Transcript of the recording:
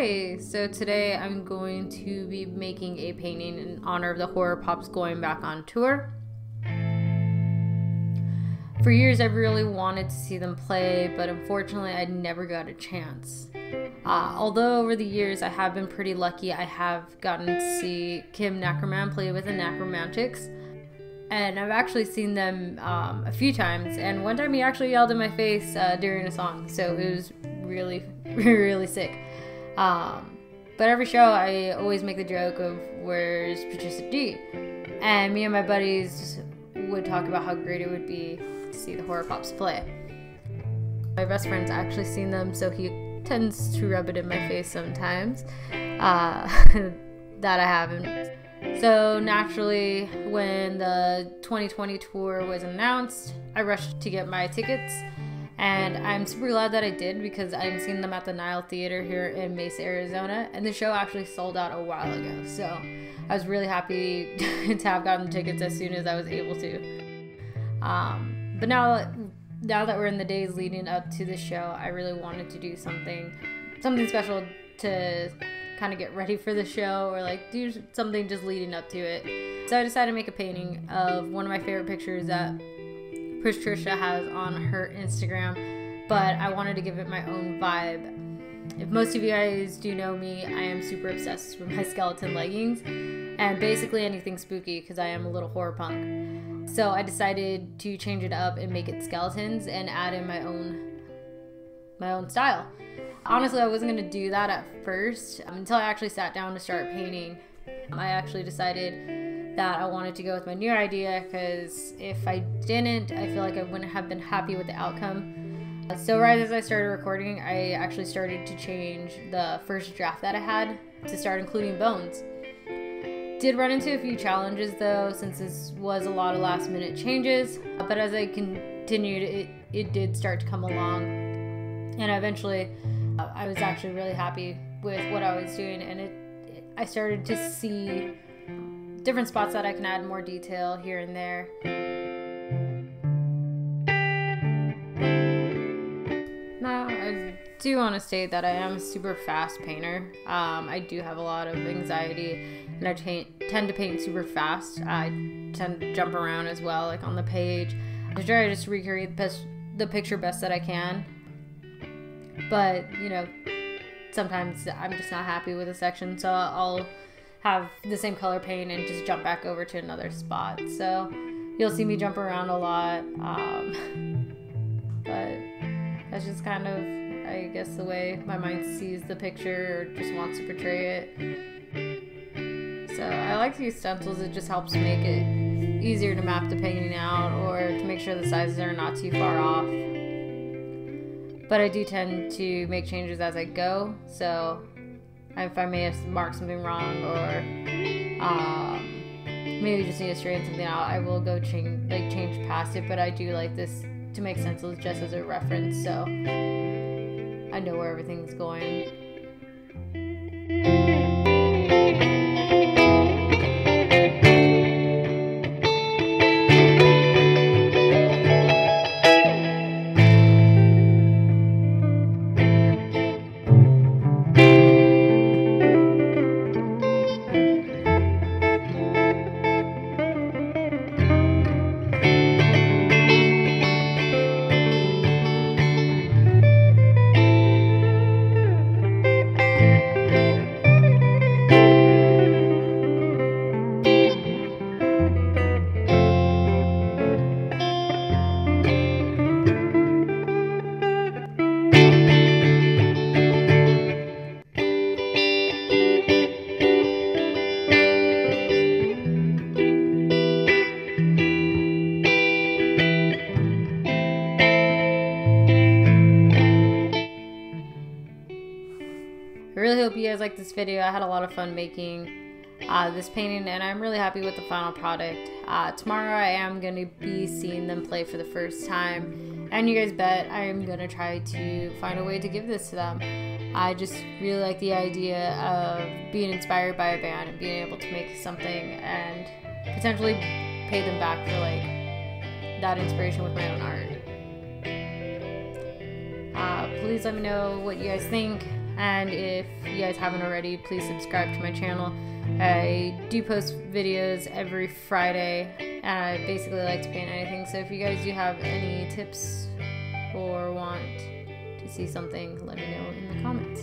Hey, so today I'm going to be making a painting in honor of the HorrorPops going back on tour. For years, I've really wanted to see them play, but unfortunately, I never got a chance. Uh, although over the years I have been pretty lucky, I have gotten to see Kim Nekroman play with the Nekromantix, and I've actually seen them um, a few times. And one time he actually yelled in my face uh, during a song, so it was really, really sick. Um, but every show, I always make the joke of where's Patricia Day, and me and my buddies would talk about how great it would be to see the HorrorPops play. My best friend's actually seen them, so he tends to rub it in my face sometimes uh, that I haven't. So naturally, when the 2020 tour was announced, I rushed to get my tickets. And I'm super glad that I did because I'm seeing them at the Nile Theater here in Mesa, Arizona. And the show actually sold out a while ago. So I was really happy to have gotten the tickets as soon as I was able to. Um, but now, now that we're in the days leading up to the show, I really wanted to do something, something special to kind of get ready for the show or like do something just leading up to it. So I decided to make a painting of one of my favorite pictures that Patricia has on her Instagram, but I wanted to give it my own vibe. If most of you guys do know me, I am super obsessed with my skeleton leggings and basically anything spooky because I am a little horror punk. So I decided to change it up and make it skeletons and add in my own my own style. Honestly, I wasn't going to do that at first until I actually sat down to start painting. I actually decided that I wanted to go with my new idea because if I didn't, I feel like I wouldn't have been happy with the outcome. Uh, so, right as I started recording, I actually started to change the first draft that I had to start including bones. Did run into a few challenges though, since this was a lot of last minute changes, but as I continued, it, it did start to come along. And eventually, uh, I was actually really happy with what I was doing, and it, it, I started to see different spots that I can add more detail here and there. Now, I do want to state that I am a super fast painter. Um, I do have a lot of anxiety, and I tend to paint super fast. I tend to jump around as well, like on the page. I try to just recreate the, the picture best that I can but you know sometimes i'm just not happy with a section so i'll have the same color paint and just jump back over to another spot. So you'll see me jump around a lot um, but that's just kind of i guess the way my mind sees the picture or just wants to portray it. So i like to use stencils. It just helps make it easier to map the painting out or to make sure the sizes are not too far off. But I do tend to make changes as I go. So if I may have marked something wrong or um, maybe just need to straighten something out, I will go change like change past it. But I do like this to make sense just as a reference, so I know where everything's going. Really hope you guys like this video. I had a lot of fun making uh, this painting and I'm really happy with the final product. Uh, tomorrow I am going to be seeing them play for the first time and you guys bet I am going to try to find a way to give this to them. I just really like the idea of being inspired by a band and being able to make something and potentially pay them back for like that inspiration with my own art. Uh, please let me know what you guys think. And if you guys haven't already, please subscribe to my channel. I do post videos every Friday, and I basically like to paint anything. So if you guys do have any tips or want to see something, let me know in the comments.